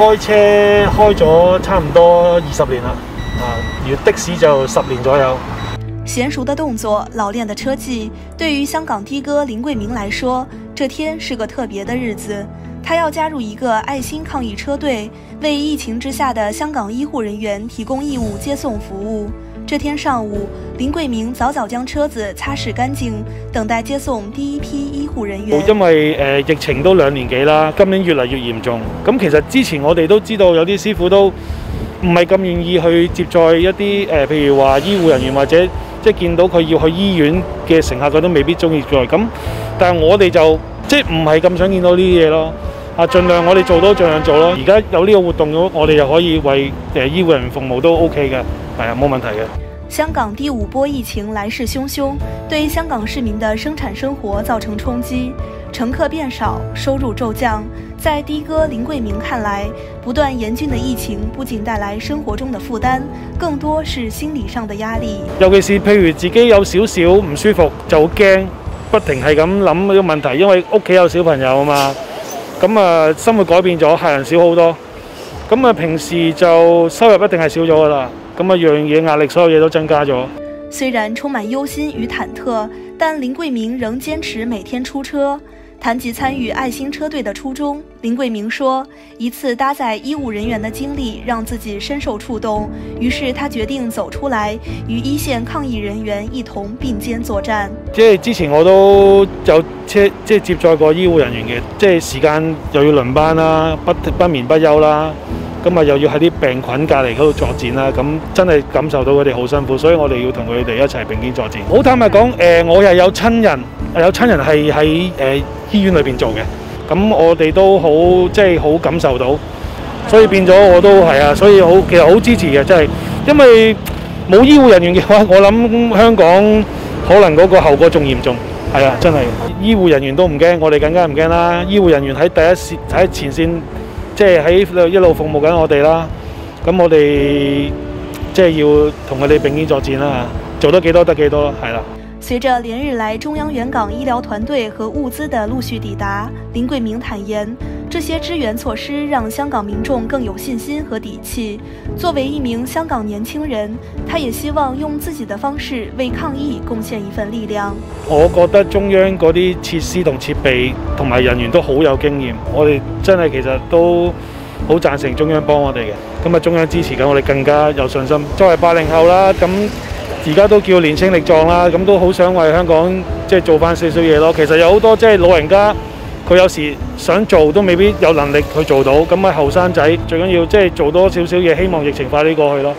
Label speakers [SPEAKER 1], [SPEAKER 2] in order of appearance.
[SPEAKER 1] 開車開咗差唔多二十年啦，啊，而的士就十年左右。
[SPEAKER 2] 娴熟的动作，老练的车技，对于香港的哥林桂明来说，这天是个特别的日子。他要加入一个爱心抗疫车队，为疫情之下的香港医护人员提供义务接送服务。这天上午，林桂明早早将车子擦拭干淨，等待接送第一批醫護人員。
[SPEAKER 1] 因為誒、呃、疫情都兩年幾啦，今年越嚟越嚴重。咁其實之前我哋都知道有啲師傅都唔係咁願意去接載一啲誒、呃，譬如話醫護人員或者即係見到佢要去醫院嘅乘客，佢都未必中意載。咁但係我哋就即係唔係咁想見到呢啲嘢咯。啊，盡量我哋做到盡量做咯。而家有呢個活動，我哋又可以為誒醫護人員服務都 OK 嘅，係啊，冇問題嘅。
[SPEAKER 2] 香港第五波疫情來勢汹汹，對香港市民的生產生活造成衝擊，乘客變少，收入骤降。在的哥林桂明看來，不斷嚴峻的疫情不僅帶來生活中的負擔，更多是心理上的壓力。
[SPEAKER 1] 尤其是譬如自己有少少唔舒服，就好驚，不停係咁諗呢個問題，因為屋企有小朋友啊嘛。咁啊，生活改變咗，客人少好多。咁啊，平時就收入一定係少咗噶啦。咁啊，样嘢壓力，所有嘢都增加咗。
[SPEAKER 2] 虽然充满忧心与忐忑，但林桂明仍坚持每天出车。谈及参与爱心车队的初衷，林桂明说：一次搭载医务人员的经历让自己深受触动，于是他决定走出来，与一线抗疫人员一同并肩作战。
[SPEAKER 1] 即係之前我都有車，即係接載過醫護人員嘅，即係時間又要輪班啦，不不眠不休啦。咁啊，又要喺啲病菌隔離嗰度作戰啦，咁真係感受到佢哋好辛苦，所以我哋要同佢哋一齊並肩作戰。好坦白講，誒、我又有親人，有親人係喺誒醫院裏邊做嘅，咁我哋都好即係好感受到，所以變咗我都係啊，所以好其實好支持嘅，真係，因為冇醫護人員嘅話，我諗香港可能嗰個後果仲嚴重，係啊，真係醫護人員都唔驚，我哋更加唔驚啦。醫護人員喺第一線喺前線。即係喺一路服務緊我哋啦，咁我哋即係要同佢哋並肩作戰啦，做得幾多得幾多，係啦。
[SPEAKER 2] 隨着連日來中央援港醫療團隊和物資的陸續抵達，林桂明坦言，這些支援措施讓香港民眾更有信心和底氣。作為一名香港年輕人，他也希望用自己的方式為抗疫貢獻一份力量。
[SPEAKER 1] 我覺得中央嗰啲設施同設備同埋人員都好有經驗，我哋真係其實都好赞成中央幫我哋嘅。咁啊，中央支持緊我哋更加有信心。作為八零後啦，咁。而家都叫年青力壯啦，咁都好想為香港即係做翻少少嘢咯。其實有好多即係老人家，佢有時想做都未必有能力去做到。咁啊，後生仔最緊要即係做多少少嘢，希望疫情快啲過去咯。